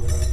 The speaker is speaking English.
you.